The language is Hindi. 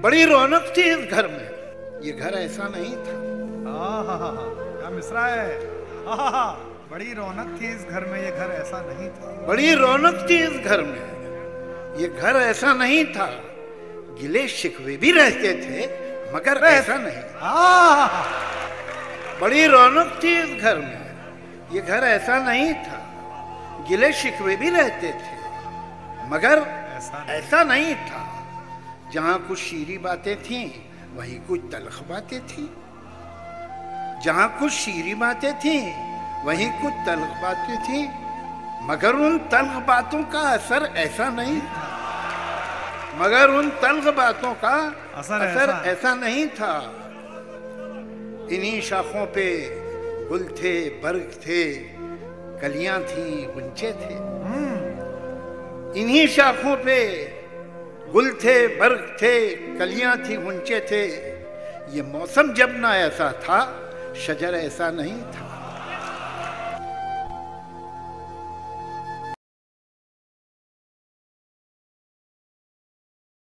बड़ी रौनक थी इस घर में। ये घर ऐसा नहीं था। आहा, क्या मिसरा है? बड़ी रौनक थी इस घर में ये घर ऐसा नहीं था। बड़ी रौनक थी इस घर में। ये घर ऐसा नहीं था। गिले शिकवे भी रहते थे मगर ऐसा नहीं। आहा, बड़ी रौनक थी इस घर में। ये घर ऐसा नहीं था। गिले शिकवे भी रहते थे मगर ऐसा नहीं। ऐसा नहीं था। जहाँ कुछ शीरी बातें थीं वहीं कुछ तलख बातें थी। जहाँ कुछ शीरी बातें थीं वहीं कुछ तलख बातें थीं। मगर उन तलख बातों का असर ऐसा नहीं था। मगर उन तलख बातों का असर असर ऐसा- ऐसा नहीं था। इन्हीं शाखों पे गुल थे बर्ग थे कलियाँ थी गुंचे थे। इन्हीं शाखों पे गुल थे, बर्ग थे, कलियाँ थी ऊँचे थे। ये मौसम जब ना ऐसा था, शजर ऐसा नहीं था।